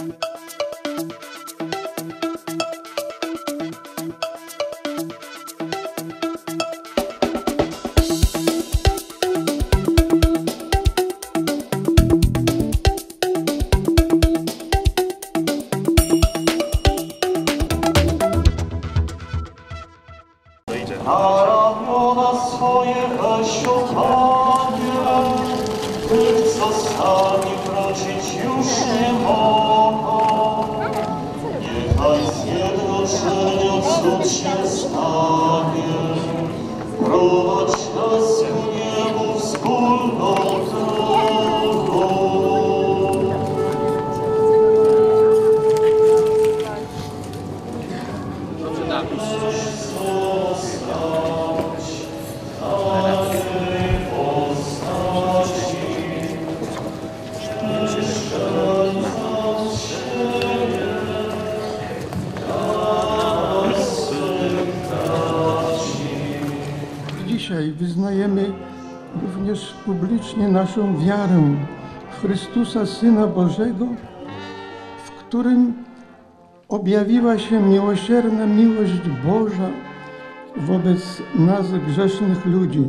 You. Zjednoczenia cud się stanie, prowadź nas ku niemu wspólną również publicznie naszą wiarę w Chrystusa, Syna Bożego, w którym objawiła się miłosierna miłość Boża wobec nas, grzesznych ludzi.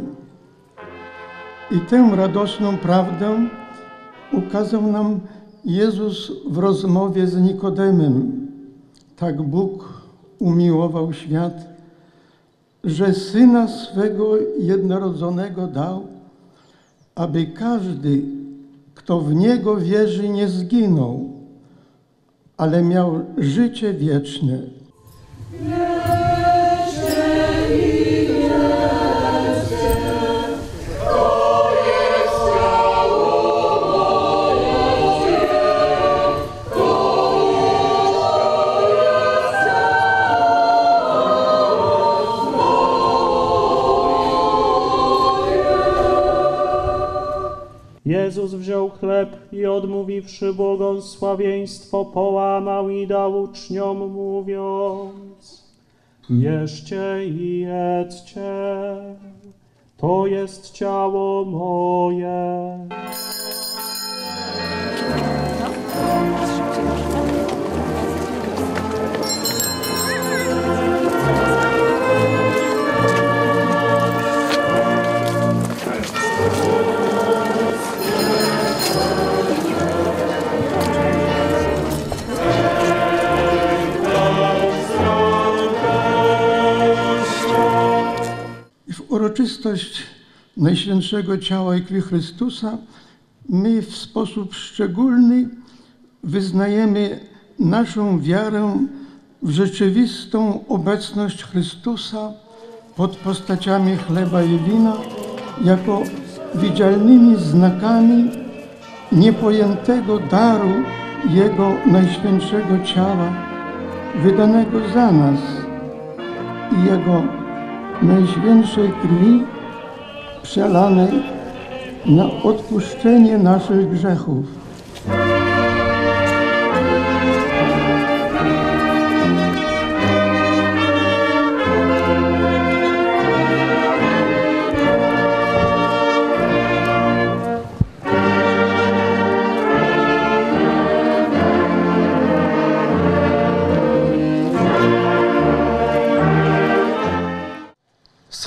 I tę radosną prawdę ukazał nam Jezus w rozmowie z Nikodemem. Tak Bóg umiłował świat, że Syna swego jednorodzonego dał, aby każdy, kto w Niego wierzy, nie zginął, ale miał życie wieczne. Jezus wziął chleb i odmówiwszy błogosławieństwo, połamał i dał uczniom, mówiąc: Bierzcie i jedzcie, to jest ciało moje. Uroczystość Najświętszego Ciała i Krwi Chrystusa my w sposób szczególny wyznajemy naszą wiarę w rzeczywistą obecność Chrystusa pod postaciami chleba i wina jako widzialnymi znakami niepojętego daru Jego Najświętszego Ciała wydanego za nas i Jego Najświętszej krwi przelanej na odpuszczenie naszych grzechów.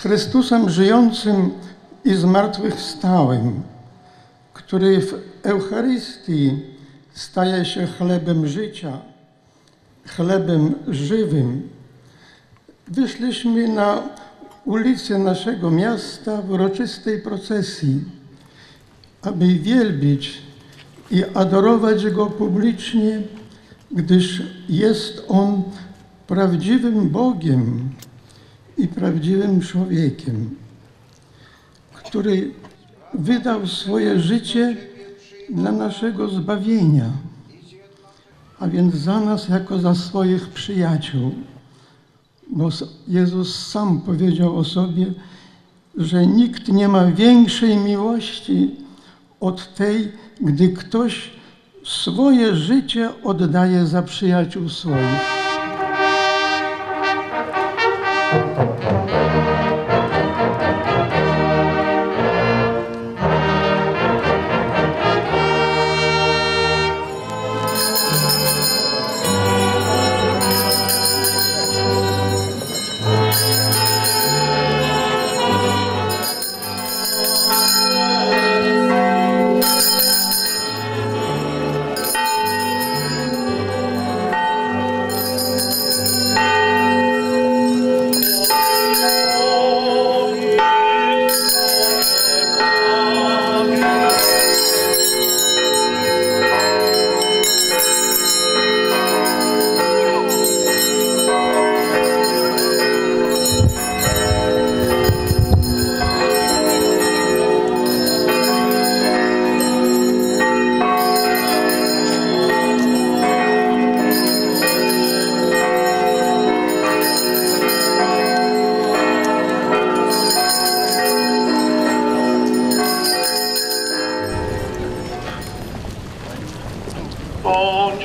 Chrystusem żyjącym i zmartwychwstałym, który w Eucharystii staje się chlebem życia, chlebem żywym. Wyszliśmy na ulice naszego miasta w uroczystej procesji, aby wielbić i adorować Go publicznie, gdyż jest On prawdziwym Bogiem i prawdziwym człowiekiem, który wydał swoje życie dla naszego zbawienia, a więc za nas jako za swoich przyjaciół. Bo Jezus sam powiedział o sobie, że nikt nie ma większej miłości od tej, gdy ktoś swoje życie oddaje za przyjaciół swoich.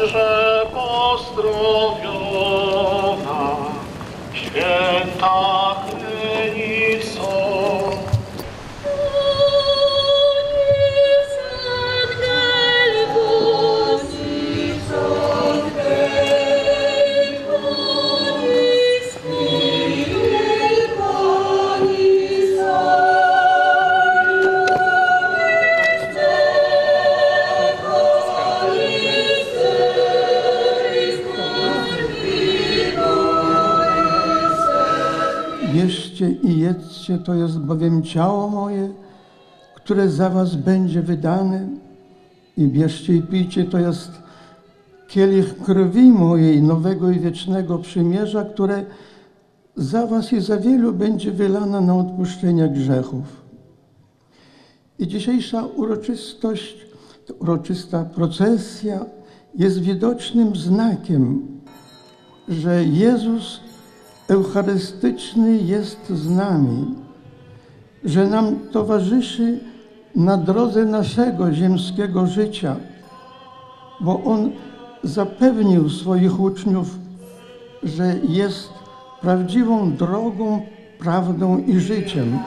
że pozdrowią. To jest bowiem ciało moje, które za was będzie wydane. I bierzcie i pijcie, to jest kielich krwi mojej, nowego i wiecznego przymierza, które za was i za wielu będzie wylana na odpuszczenie grzechów. I dzisiejsza uroczystość, ta uroczysta procesja jest widocznym znakiem, że Jezus Eucharystyczny jest z nami, że nam towarzyszy na drodze naszego ziemskiego życia, bo On zapewnił swoich uczniów, że jest prawdziwą drogą, prawdą i życiem.